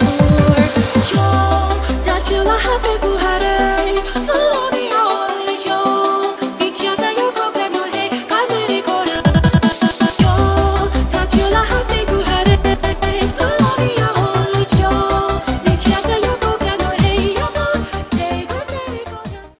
much more. Yo, dat je la